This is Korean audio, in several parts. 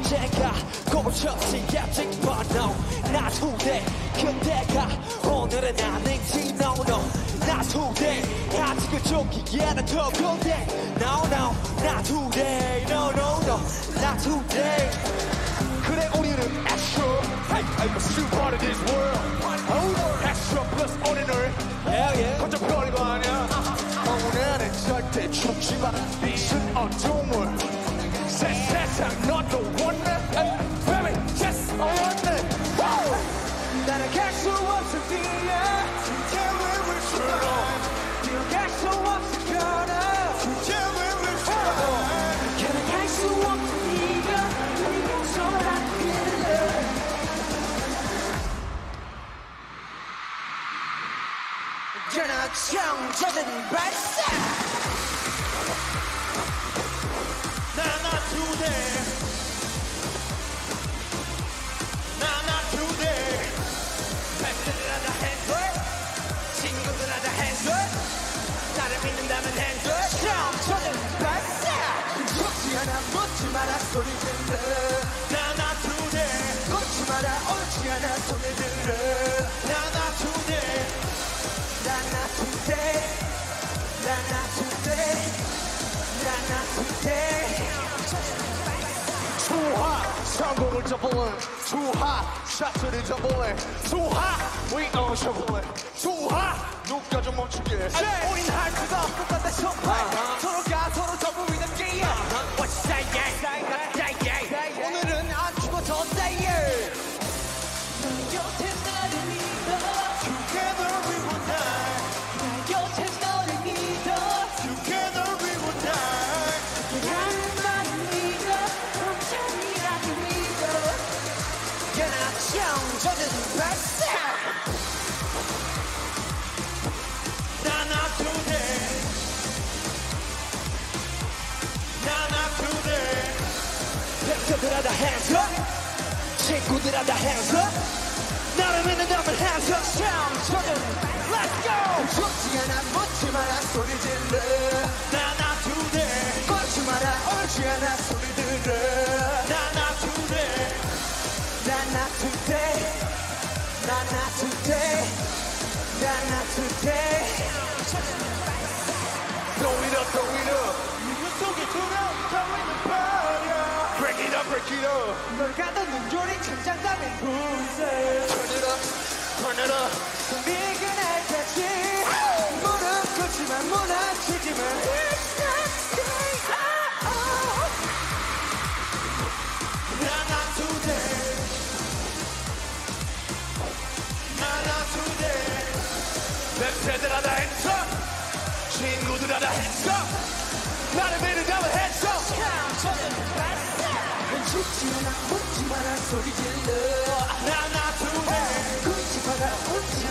언제가 고쳤지 아직 번호 나 후대 그대가 오늘은 아닌지 no no 나 후대 아직 그쪽이야 난더 고대 no no 나 후대 no no no 나 후대 그래 우리는 extra I'm a super part of this world oh, extra plus ordinary yeah, yeah. 거저 별거 아니야 오늘은 절대 죽지 마 전화 청 젖은 발사! 나나 today 나나 today 팬들하다 핸들 친구들하다 핸들 나를 믿는다면 핸들 청젖은 발사! 죽지 않아 묻지 마라 소리 질러 투하 성공을 접어래 투하 샷을 접어래 투하 we on 접어래 투하 누가 좀 멈추게. 우린 할 수가 똑같다 소파 hands up 친구들하다 hands up 나를 믿는다면 hands up 청소년 Let's go 죽지 않아 묻지 마라 소리 질러 나나 today 꽂지 마라 옳지 않아 소리 들어 나나 today 나나 today 나나 today 나나 today Throw turn it up 미근할 때지 무릎 꿇지만 무너지지만 It's not stay out 나나 today 나나 today 랩새들하다 hands up hands up 나를 믿는다면 hands up 청소년 발사 죽지 않아 묻지 마라 소리 질러 나나 꿇지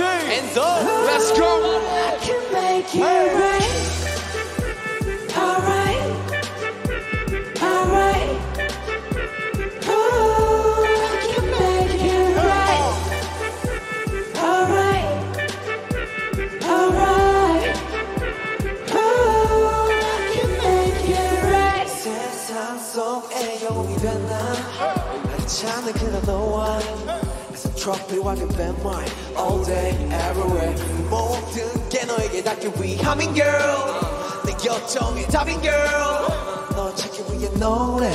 let's go 트러플 와긴 뱀말 All day everywhere. 모든 게 너에게 닿기 위함인 girl. 내 요청이 답인 girl. 너 찾기 위해 노래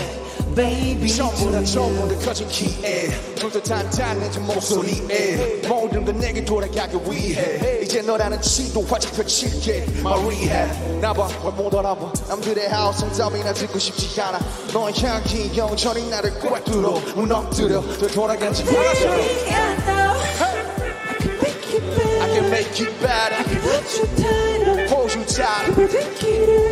baby. 처음보다 처음보다 커진 키에 좀더 단단해진 목소리에 모든 건 내게 돌아가기 위해 이제 너라는 지도 활짝 펼칠게 My rehab 나봐 왜못 알아봐. 남들의 하우스 따위나 듣고 싶지 않아. 너의 향기 영전히 나를 꽉 뚫어. 무너뜨려. 더 돌아가지 않아서 I know I can make I can make it better you better you tighter hold you tight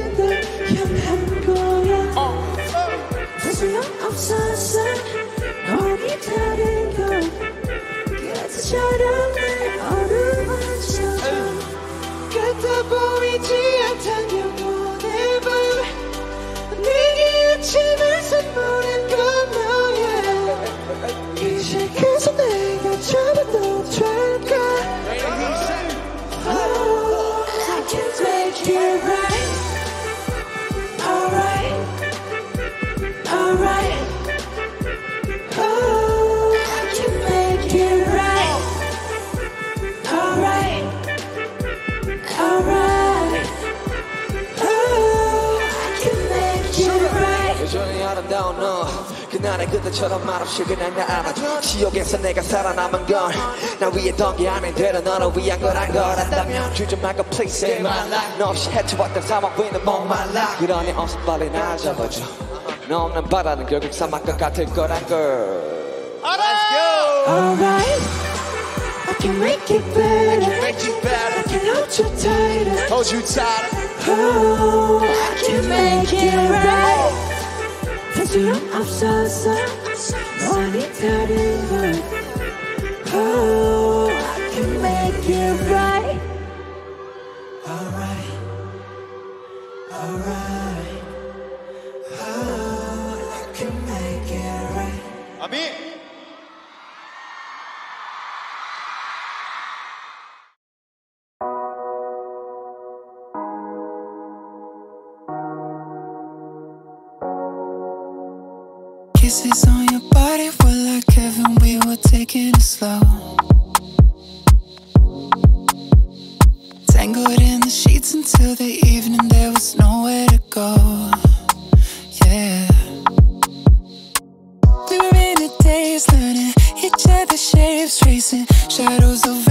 아름다운 너 그날의 그때처럼 말없이 그냥 나 안아줘. 지옥에서 내가 살아남은 건나 위했던 게 아닌데도 너를 위한 거란 걸 안다면 주저 말고 please save my life. 너 없이 헤쳐왔던 사막 위는 목말라. 그러니 어서 빨리 날 잡아줘. 너 없는 바다는 결국 사막과 같을 거란 걸. Alright. I can make it better. Make you better. I can hold you tighter. Hold you tight Oh, I can make it right. 소용없어서 너니 다른 걸. Oh, I can make it right. Alright, alright. Oh, I can make it right. 아 미 on your body were like heaven, we were taking it slow. Tangled in the sheets until the evening, there was nowhere to go. Yeah. We were in a daze, learning each other's shapes, tracing shadows of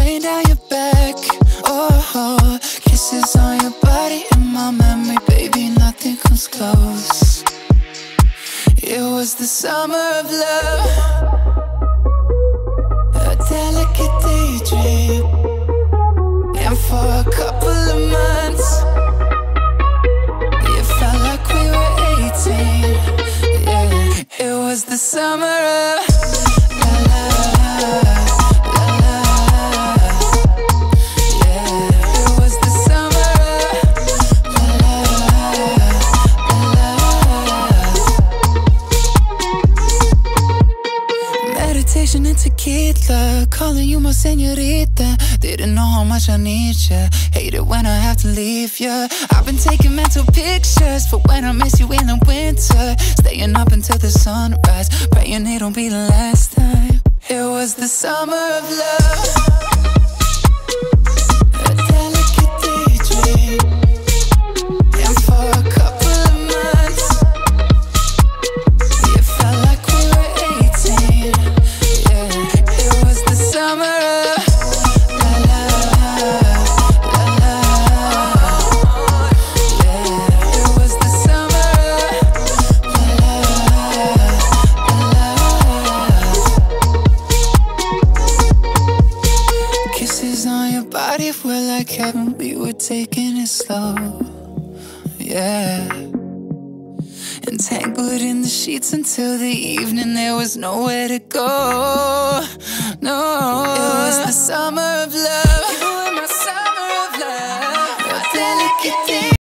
summer of calling you my senorita. Didn't know how much I need ya. Hate it when I have to leave ya. I've been taking mental pictures for when I miss you in the winter. Staying up until the sunrise, praying it'll be the last time. It was the summer of love. Were like heaven. We were taking it slow. Yeah. Entangled in the sheets until the evening, there was nowhere to go. No, it was the summer of love. You were my summer of love.